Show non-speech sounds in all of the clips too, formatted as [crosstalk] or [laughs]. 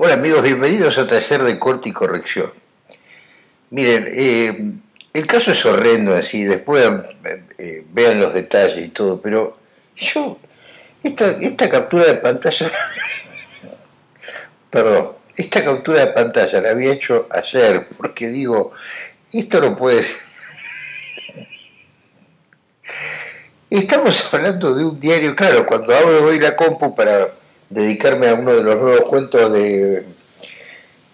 Hola amigos, bienvenidos a Taller de Corte y Corrección. Miren, eh, el caso es horrendo así, después eh, eh, vean los detalles y todo, pero yo, esta, esta captura de pantalla, [laughs] perdón, esta captura de pantalla la había hecho ayer, porque digo, esto no puede ser. Estamos hablando de un diario, claro, cuando abro hoy la compu para dedicarme a uno de los nuevos cuentos de,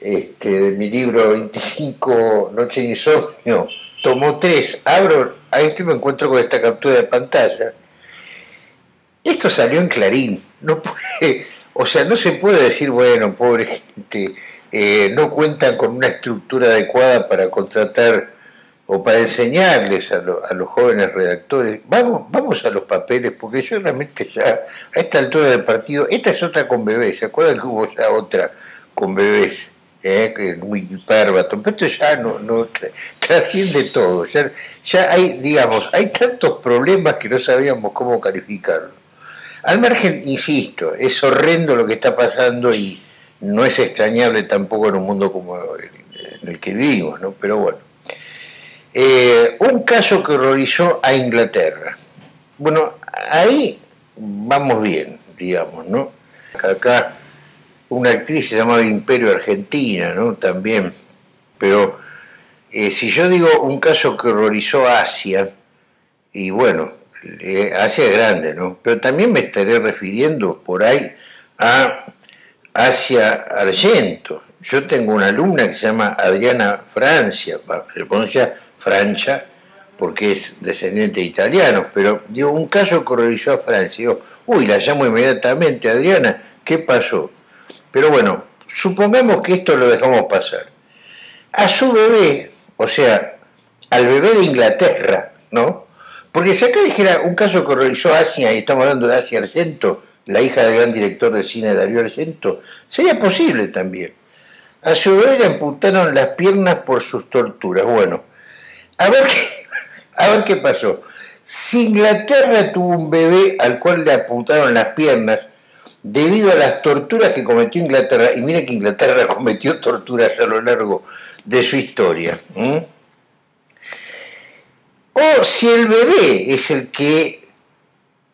este, de mi libro 25 Noche de Insomnio, tomo 3, abro, ahí que me encuentro con esta captura de pantalla. Esto salió en Clarín, no puede, o sea, no se puede decir, bueno, pobre gente, eh, no cuentan con una estructura adecuada para contratar o para enseñarles a, los jóvenes redactores, vamos, vamos a los papeles, porque yo realmente ya, a esta altura del partido, esta es otra con bebés, ¿se acuerdan que hubo ya otra con bebés? Eh, que es muy pérbato, pero esto ya no, no trasciende todo, ya, ya hay, digamos, hay tantos problemas que no sabíamos cómo calificarlo. Al margen, insisto, es horrendo lo que está pasando y no es extrañable tampoco en un mundo como en el que vivimos, ¿no? Pero bueno. Eh, un caso que horrorizó a Inglaterra. Bueno, ahí vamos bien, digamos, ¿no? Acá una actriz se llamaba Imperio Argentina, ¿no? También. Pero eh, si yo digo un caso que horrorizó a Asia, y bueno, eh, Asia es grande, ¿no? Pero también me estaré refiriendo por ahí a Asia Argento. Yo tengo una alumna que se llama Adriana Francia, se pronuncia Francia, porque es descendiente de italianos, pero digo, un caso que realizó a Francia, digo, uy, la llamo inmediatamente, Adriana, ¿qué pasó? Pero bueno, supongamos que esto lo dejamos pasar. A su bebé, o sea, al bebé de Inglaterra, ¿no? Porque si acá dijera un caso que realizó Asia, y estamos hablando de Asia Argento, la hija del gran director de cine Darío Argento, sería posible también. A su bebé le amputaron las piernas por sus torturas. Bueno, a ver qué, a ver qué pasó. Si Inglaterra tuvo un bebé al cual le apuntaron las piernas debido a las torturas que cometió Inglaterra, y mire que Inglaterra [laughs] cometió torturas a lo largo de su historia. O si el bebé es el que,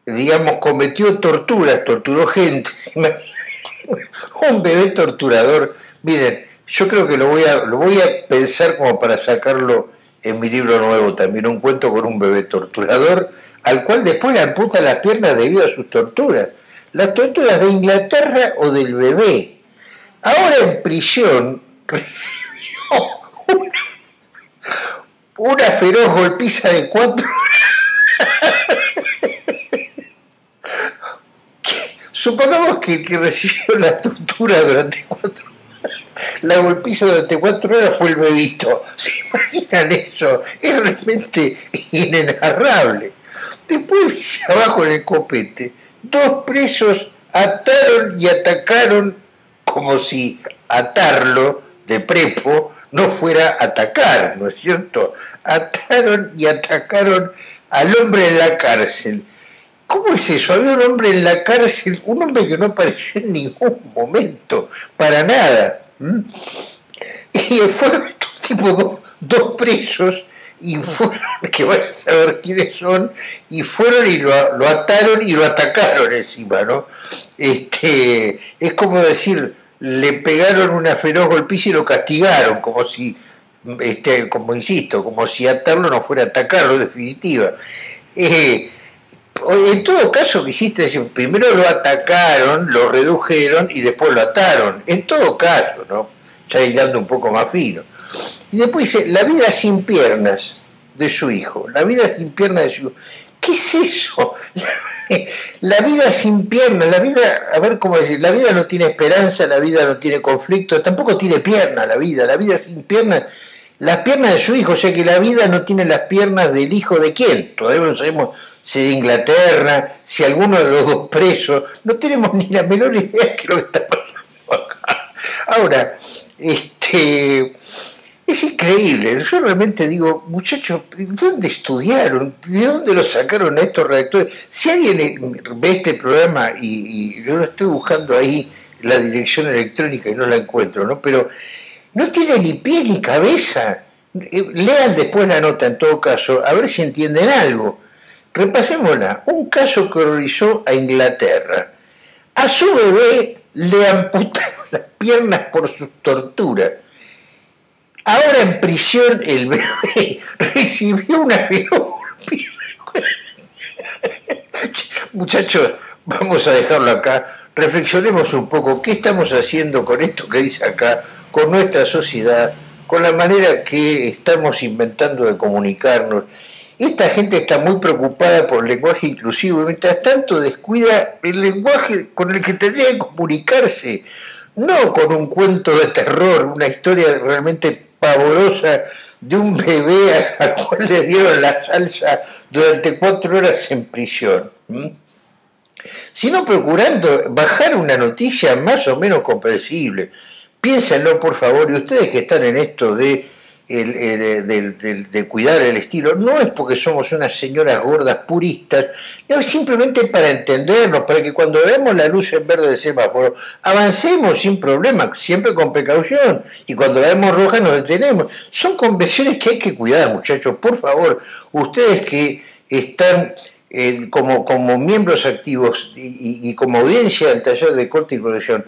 digamos, cometió torturas, torturó gente, [laughs] un bebé torturador, miren, yo creo que lo voy a, lo voy a pensar como para sacarlo en mi libro nuevo también, un cuento con un bebé torturador, al cual después le amputa las piernas debido a sus torturas. Las torturas de Inglaterra o del bebé. Ahora en prisión [laughs] recibió una, feroz golpiza de cuatro [laughs] Supongamos que, que recibió la tortura durante cuatro la golpiza durante cuatro horas fue el bebito. [laughs] ¿Se imaginan eso? Es realmente inenarrable. Después dice abajo en el copete, dos presos ataron y atacaron como si atarlo de prepo no fuera atacar, ¿no es cierto? Ataron y atacaron al hombre en la cárcel. ¿Cómo es eso? Había un hombre en la cárcel, un hombre que no apareció en ningún momento, para nada. Y fueron [laughs] estos tipos dos, presos y fueron, que vas a saber quiénes son, y fueron y lo, ataron y lo atacaron encima, ¿no? Este, es como decir, le pegaron una feroz golpiza y lo castigaron, como si, este, como insisto, como si atarlo no fuera atacarlo, en definitiva. Eh, en todo caso quisiste decir, primero lo atacaron, lo redujeron y después lo ataron. En todo caso, ¿no? Ya hilando un poco más fino. Y después dice, la vida sin piernas de su hijo, la vida sin piernas de su hijo. ¿Qué es eso? [laughs] La vida sin piernas, la vida, a ver cómo decir, la vida no tiene esperanza, la vida no tiene conflicto, tampoco tiene pierna la vida, la vida sin piernas, las piernas de su hijo, o sea que la vida no tiene las piernas del hijo de quién, todavía no sabemos si de Inglaterra, si alguno de los dos presos, no tenemos ni la menor idea de lo que está pasando acá. Ahora, este, es increíble, yo realmente digo, muchachos, ¿dónde estudiaron? ¿De dónde lo sacaron a estos redactores? Si alguien ve este programa y, yo lo estoy buscando ahí la dirección electrónica y no la encuentro, ¿no? Pero no tiene ni pie ni cabeza. Eh, lean después la nota en todo caso, a ver si entienden algo. Repasémosla. Un caso que horrorizó a Inglaterra. A su bebé le amputaron las piernas por sus torturas. Ahora en prisión el bebé [laughs] recibió una [laughs] Muchachos, vamos a dejarlo acá. Reflexionemos un poco qué estamos haciendo con esto que dice acá, con nuestra sociedad, con la manera que estamos inventando de comunicarnos. Esta gente está muy preocupada por lenguaje inclusivo y mientras tanto descuida el lenguaje con el que tendría que comunicarse, no con un cuento de terror, una historia realmente pavorosa de un bebé al cual le dieron la salsa durante cuatro horas en prisión, sino procurando bajar una noticia más o menos comprensible. Piénsenlo, por favor, y ustedes que están en esto de de, cuidar el estilo, no es porque somos unas señoras gordas puristas, no, simplemente para entendernos, para que cuando veamos la luz en verde del semáforo, avancemos sin problema, siempre con precaución, y cuando la vemos roja nos detenemos. Son convenciones que hay que cuidar, muchachos, por favor, ustedes que están eh, como, como miembros activos y, y, como audiencia del taller de corte y corrección,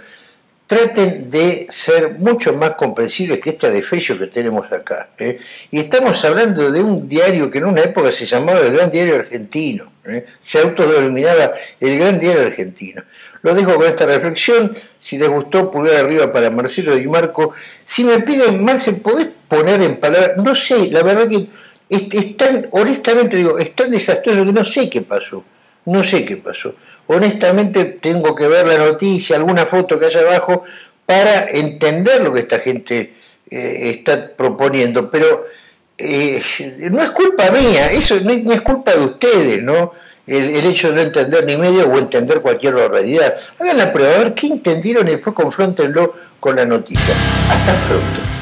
traten de ser mucho más comprensibles que esta defecho que tenemos acá. ¿eh? Y estamos hablando de un diario que en una época se llamaba el Gran Diario Argentino, ¿eh? se autodenominaba el Gran Diario Argentino. Lo dejo con esta reflexión, si les gustó, pulgar arriba para Marcelo y Marco. Si me piden, Marcel, ¿podés poner en palabras? No sé, la verdad que es, tan, honestamente digo, es tan desastroso que no sé qué pasó. No sé qué pasó. Honestamente tengo que ver la noticia, alguna foto que haya abajo, para entender lo que esta gente eh, está proponiendo. Pero eh, no es culpa mía, eso no es, culpa de ustedes, ¿no? El, hecho de no entender ni medio o entender cualquier barbaridad. Hagan la prueba, a ver qué entendieron y después confrontenlo con la noticia. Hasta pronto.